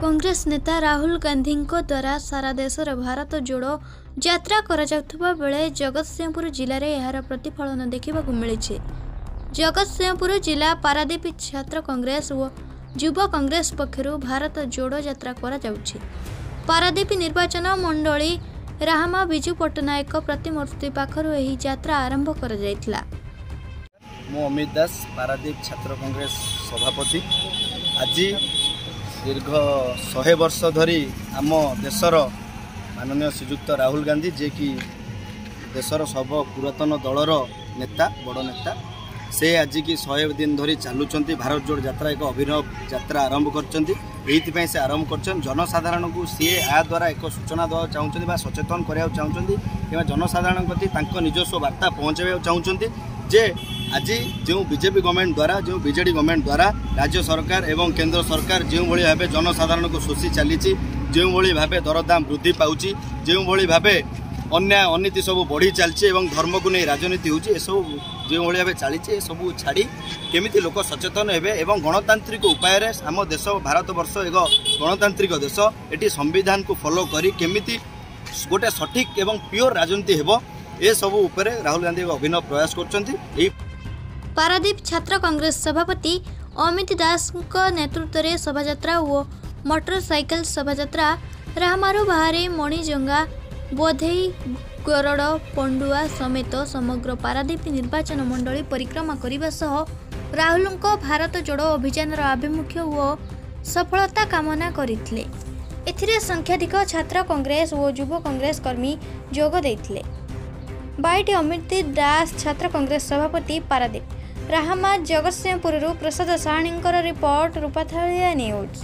କଂଗ୍ରେସ ନେତା ରାହୁଲ ଗାନ୍ଧୀଙ୍କ ଦ୍ୱାରା ସାରା ଦେଶରେ ଭାରତ ଯୋଡୋ ଯାତ୍ରା କରାଯାଉଥିବା ବେଳେ ଜଗତସିଂହପୁର ଜିଲ୍ଲାରେ ଏହାର ପ୍ରତିଫଳନ ଦେଖିବାକୁ ମିଳିଛି। ଜଗତସିଂହପୁର ଜିଲ୍ଲା ପାରାଦୀପ ଛାତ୍ର କଂଗ୍ରେସ ଓ ଯୁବ କଂଗ୍ରେସ ପକ୍ଷରୁ ଭାରତ ଯୋଡୋ ଯାତ୍ରା କରାଯାଉଛି। ପାରାଦୀପ ନିର୍ବାଚନ ମଣ୍ଡଳୀ ରାହାମା ବିଜୁ ପଟ୍ଟନାୟକ ପ୍ରତିମୂର୍ତ୍ତି ପାଖରୁ ଏହି ଯାତ୍ରା ଆରମ୍ଭ କରାଯାଇଥିଲା। ମୁଁ ଅମିତ ଦାସ ପାରାଦୀପ ଛାତ୍ର କଂଗ୍ରେସ ସଭାପତି। ଆଜି ଦୀର୍ଘ ଶହେ ବର୍ଷ ଧରି ଆମ ଦେଶର ମାନନୀୟ ଶ୍ରୀଯୁକ୍ତ ରାହୁଲ ଗାନ୍ଧୀ ଯିଏକି ଦେଶର ସର୍ବ ପୁରାତନ ଦଳର ନେତା ବଡ଼ ନେତା ସେ ଆଜିକି ଶହେ ଦିନ ଧରି ଚାଲୁଛନ୍ତି ଭାରତ ଯୋଡ଼ ଯାତ୍ରା ଏକ ଅଭିନବ ଯାତ୍ରା ଆରମ୍ଭ କରିଛନ୍ତି। ଏଇଥିପାଇଁ ସେ ଆରମ୍ଭ କରିଛନ୍ତି। ଜନସାଧାରଣଙ୍କୁ ସିଏ ଏହା ଦ୍ୱାରା ଏକ ସୂଚନା ଦେବାକୁ ଚାହୁଁଛନ୍ତି ବା ସଚେତନ କରିବାକୁ ଚାହୁଁଛନ୍ତି କିମ୍ବା ଜନସାଧାରଣଙ୍କ ପ୍ରତି ତାଙ୍କ ନିଜସ୍ୱ ବାର୍ତ୍ତା ପହଞ୍ଚାଇବାକୁ ଚାହୁଁଛନ୍ତି ଯେ ଆଜି ଯେଉଁ ବିଜେପି ଗଭର୍ଣ୍ଣମେଣ୍ଟ ଦ୍ୱାରା ଯେଉଁ ବିଜେଡ଼ି ଗଭର୍ଣ୍ଣମେଣ୍ଟ ଦ୍ୱାରା ରାଜ୍ୟ ସରକାର ଏବଂ କେନ୍ଦ୍ର ସରକାର ଯେଉଁଭଳି ଭାବେ ଜନସାଧାରଣଙ୍କୁ ଶୋଷି ଚାଲିଛି ଯେଉଁଭଳି ଭାବେ ଦରଦାମ ବୃଦ୍ଧି ପାଉଛି ଯେଉଁଭଳି ଭାବେ ଅନ୍ୟାୟ ଅନୀତି ସବୁ ବଢ଼ି ଚାଲିଛି ଏବଂ ଧର୍ମକୁ ନେଇ ରାଜନୀତି ହେଉଛି ଏସବୁ ଯେଉଁଭଳି ଭାବେ ଚାଲିଛି ଏସବୁ ଛାଡ଼ି କେମିତି ଲୋକ ସଚେତନ ହେବେ ଏବଂ ଗଣତାନ୍ତ୍ରିକ ଉପାୟରେ ଆମ ଦେଶ ଭାରତବର୍ଷ ଏକ ଗଣତାନ୍ତ୍ରିକ ଦେଶ ଏଠି ସମ୍ବିଧାନକୁ ଫଲୋ କରି କେମିତି ଗୋଟେ ସଠିକ୍ ଏବଂ ପିଓର ରାଜନୀତି ହେବ ଏସବୁ ଉପରେ ରାହୁଲ ଗାନ୍ଧୀ ଏକ ଅଭିନବ ପ୍ରୟାସ କରୁଛନ୍ତି। ଏହି ପାରାଦୀପ ଛାତ୍ର କଂଗ୍ରେସ ସଭାପତି ଅମିତ ଦାସଙ୍କ ନେତୃତ୍ୱରେ ଶୋଭାଯାତ୍ରା ଓ ମୋଟର ସାଇକେଲ ଶୋଭାଯାତ୍ରା ରାହାମାରୁ ବାହାରେ ମଣିଜଙ୍ଗା ବୋଧେଇ ଗରଡ଼ ପଣ୍ଡୁଆ ସମେତ ସମଗ୍ର ପାରାଦୀପ ନିର୍ବାଚନ ମଣ୍ଡଳୀ ପରିକ୍ରମା କରିବା ସହ ରାହୁଲଙ୍କ ଭାରତ ଯୋଡୋ ଅଭିଯାନର ଆଭିମୁଖ୍ୟ ଓ ସଫଳତା କାମନା କରିଥିଲେ। ଏଥିରେ ସଂଖ୍ୟାଧିକ ଛାତ୍ର କଂଗ୍ରେସ ଓ ଯୁବ କଂଗ୍ରେସ କର୍ମୀ ଯୋଗ ଦେଇଥିଲେ। ବାଇଟି ଅମିତ ଦାସ ଛାତ୍ର କଂଗ୍ରେସ ସଭାପତି ପାରାଦୀପ ରାହାମା ଜଗତସିଂହପୁରରୁ ପ୍ରସାଦ ସାହାଣୀଙ୍କର ରିପୋର୍ଟ ରୂପାଥାଳିଆ ନ୍ୟୁଜ୍।